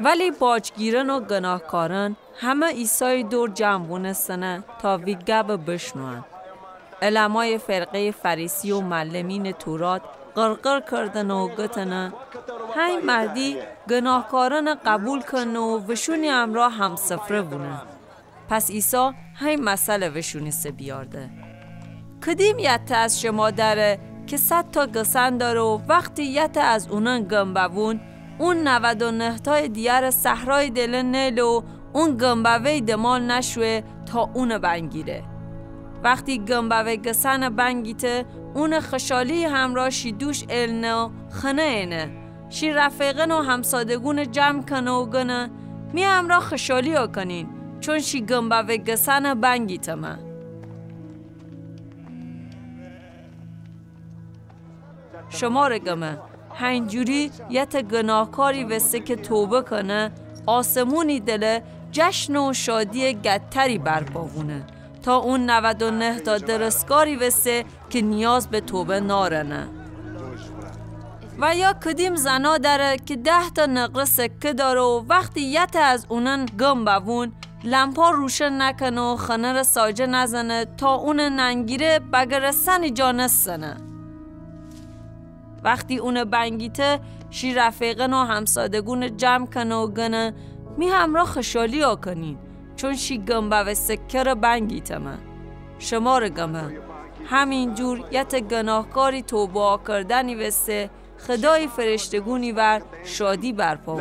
ولی باجگیرن و گناهکارن همه ایسای دور جمع بونستنه تا ویگب بشنوان علمای فرقه فریسی و معلمین تورات قرقر کردن و گتنه های مردی گناهکاران قبول کن و وشونی امرا هم سفره بونه. پس ایسا های مسئله وشونی سه بیارده. کدیم یت از شما داره که صد تا گسن داره و وقتی یت از اونن گم اون 99 تای دیار صحرای دل نیل و اون گنبوه دمال نشوه تا اون بنگیره. وقتی گنبوه گسن بنگیته اون خشالی همراه شی دوش النه خنه اینه. شی رفیقن و همسادگون جمع کنه و گنه. می همراه خشالی ها کنین چون شی گنبوه گسن بنگیته من شما رگمه هنجوری یت گناهکاری وسته که توبه کنه آسمونی دله جشن و شادی گتری برپاونه تا اون 99 تا درستکاری وسته که نیاز به توبه نارنه. و یا کدیم زنا داره که ده تا نقره سکه داره و وقتی یت از اونن گم بوون لمپا روشن نکنه و خنر ساجه نزنه تا اون ننگیره بگرستن جانستنه وقتی اون بنگیته شی رفیقن و همسادگون جمع کنه و گنه. می همراه خشالی ها کنین چون شی گنبه و سکر بنگیته من. شما رو گمه. همینجور یت گناهکاری توبه کردنی وسته خدای فرشتگونی ور شادی برپا